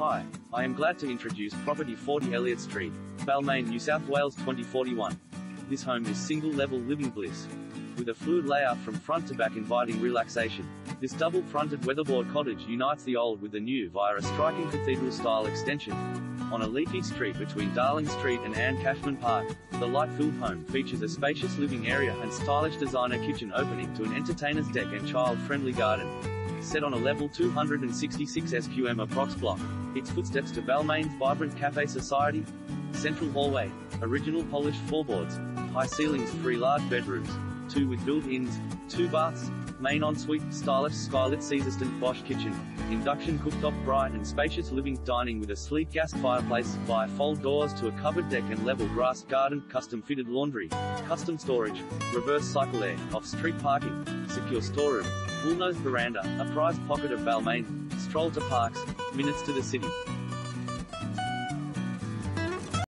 Hi, I am glad to introduce property 40 Elliott Street, Balmain, New South Wales 2041. This home is single-level living bliss. With a fluid layout from front to back inviting relaxation, this double-fronted weatherboard cottage unites the old with the new via a striking cathedral-style extension. On a leafy street between Darling Street and Anne Cashman Park, the light-filled home features a spacious living area and stylish designer kitchen opening to an entertainer's deck and child-friendly garden. Set on a level 266 SQM approx block, its footsteps to Balmain's vibrant cafe society, central hallway, original polished floorboards, high ceilings, three large bedrooms, two with built-ins, two baths, main ensuite, stylish skylit Caesarstone Bosch kitchen, induction cooktop, bright and spacious living dining with a sleek gas fireplace, via fold doors to a covered deck and level grass garden, custom fitted laundry, custom storage, reverse cycle air, off-street parking, secure storeroom, bullnose veranda, a prized pocket of Balmain, stroll to parks, minutes to the city.